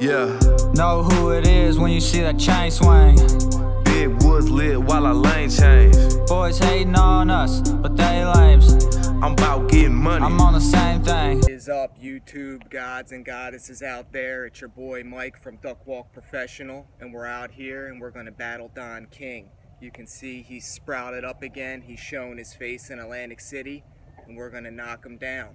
Yeah, Know who it is when you see that chain swing. big woods lit while I lane change. Boys hating on us, but they lames. I'm about getting money. I'm on the same thing. is up YouTube gods and goddesses out there it's your boy Mike from Duck Walk Professional and we're out here and we're gonna battle Don King you can see he's sprouted up again he's shown his face in Atlantic City and we're gonna knock him down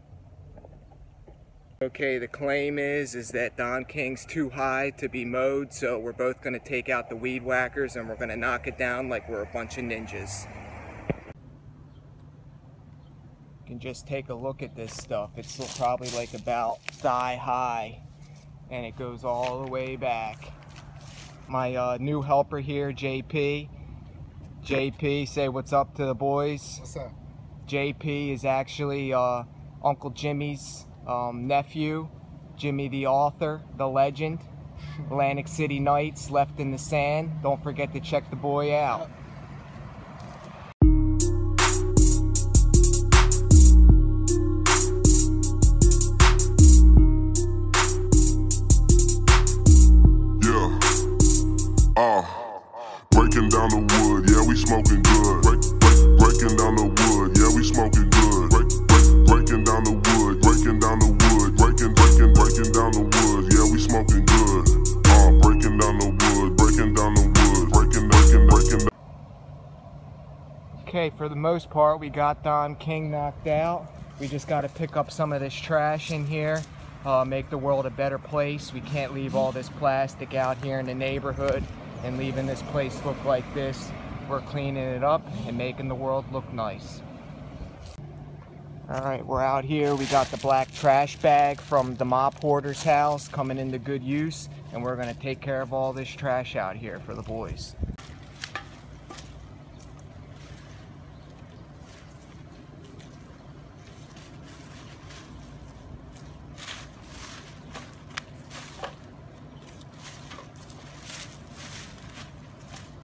okay the claim is is that Don King's too high to be mowed so we're both gonna take out the weed whackers and we're gonna knock it down like we're a bunch of ninjas you can just take a look at this stuff. It's probably like about thigh high and it goes all the way back. My uh, new helper here, JP. JP, say what's up to the boys. What's up? JP is actually uh, Uncle Jimmy's um, nephew. Jimmy the author, the legend. Atlantic City Knights, Left in the Sand. Don't forget to check the boy out. Yeah. Uh. Breaking down the wood, yeah, we smoking good. For the most part, we got Don King knocked out. We just got to pick up some of this trash in here, uh, make the world a better place. We can't leave all this plastic out here in the neighborhood and leaving this place look like this. We're cleaning it up and making the world look nice. All right, we're out here. We got the black trash bag from the mop hoarder's house coming into good use, and we're gonna take care of all this trash out here for the boys.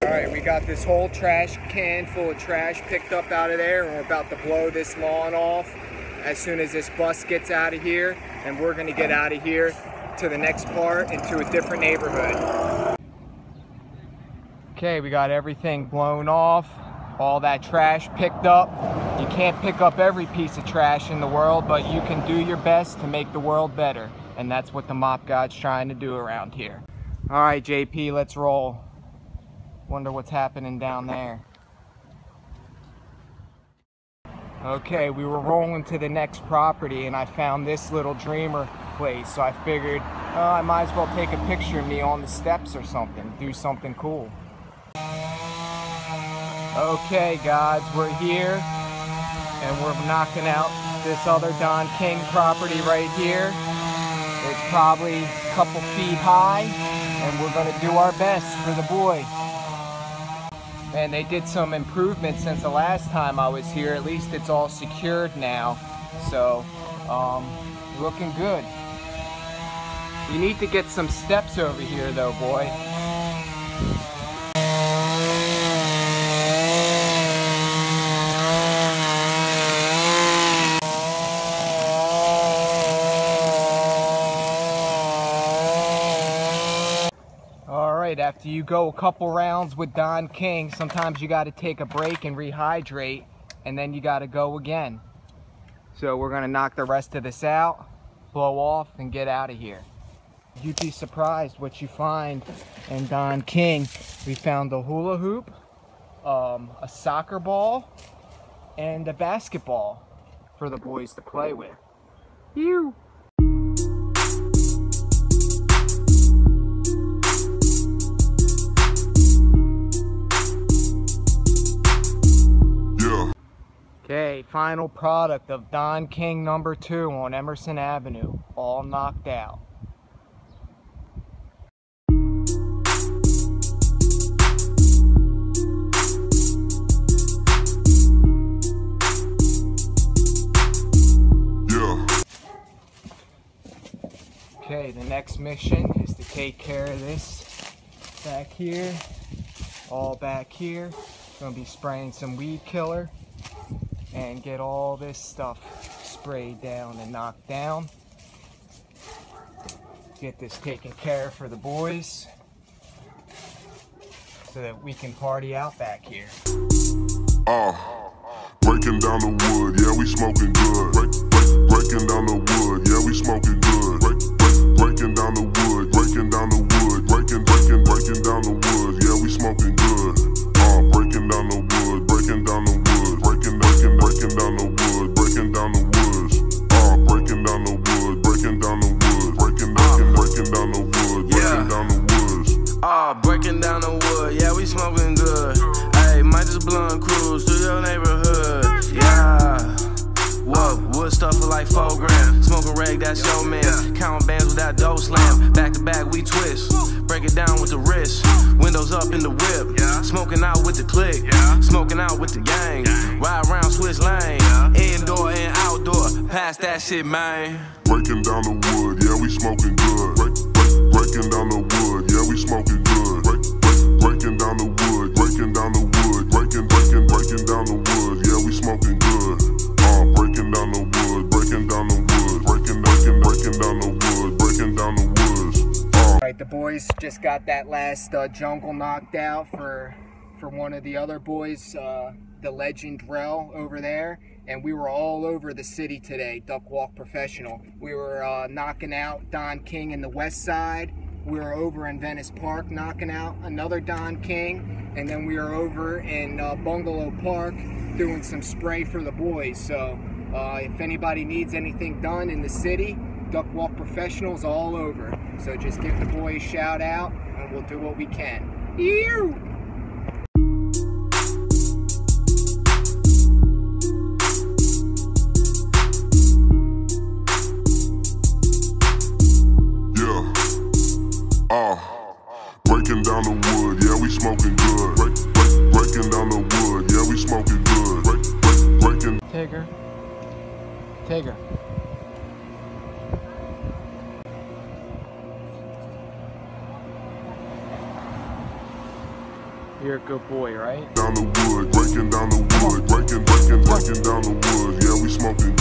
All right, we got this whole trash can full of trash picked up out of there, and we're about to blow this lawn off as soon as this bus gets out of here, and we're gonna get out of here to the next part into a different neighborhood. Okay, we got everything blown off, all that trash picked up. You can't pick up every piece of trash in the world, but you can do your best to make the world better, and that's what the mop god's trying to do around here. All right, JP, let's roll. Wonder what's happening down there. Okay, we were rolling to the next property and I found this little dreamer place. So I figured oh, I might as well take a picture of me on the steps or something, do something cool. Okay, guys, we're here and we're knocking out this other Don King property right here. It's probably a couple feet high and we're gonna do our best for the boy. And they did some improvements since the last time I was here. At least it's all secured now. So, um, looking good. You need to get some steps over here though, boy. All right, after you go a couple rounds with Don King, sometimes you got to take a break and rehydrate, and then you got to go again. So we're gonna knock the rest of this out, blow off, and get out of here. You'd be surprised what you find in Don King. We found a hula hoop, um, a soccer ball, and a basketball for the boys to play with. You. Final product of Don King number two on Emerson Avenue, all knocked out. Yeah. Okay, the next mission is to take care of this back here, all back here. Gonna be spraying some weed killer and get all this stuff sprayed down and knocked down. get this taken care of for the boys so that we can party out back here. Uh, breaking down the wood, yeah, we smoking good. Break, break, breaking down the wood, yeah, we smoking good. Break, break, breaking down the wood, breaking down the Breaking down the wood, yeah, we smoking good. Hey, might just blunt cruise through your neighborhood. Yeah. Whoa, wood stuff for like four grand. Smoking reg, that's your man. Count bands with that dough slam. Back to back, we twist. Break it down with the wrist. Windows up in the whip. Smoking out with the click. Smoking out with the gang. Ride around switch lane. Indoor and outdoor. Pass that shit, man. Breaking down the wood, yeah, we smoking the boys just got that last uh, jungle knocked out for for one of the other boys, uh, the legend Rel over there, and we were all over the city today. Duck Walk Professional. We were uh, knocking out Don King in the West Side. We were over in Venice Park knocking out another Don King, and then we were over in uh, Bungalow Park doing some spray for the boys. So uh, if anybody needs anything done in the city, Duck Walk Professionals all over. So just give the boys a shout out and we'll do what we can. Ew! yeah. Uh, breaking down the wood, yeah, we smoking good. Break, break, breaking down the wood, yeah, we smoking good. Break, break, breaking Tigger. Tigger. You're a good boy, right? down the wood, breaking down the wood, breaking, breaking, breaking down the wood. Yeah, we smoking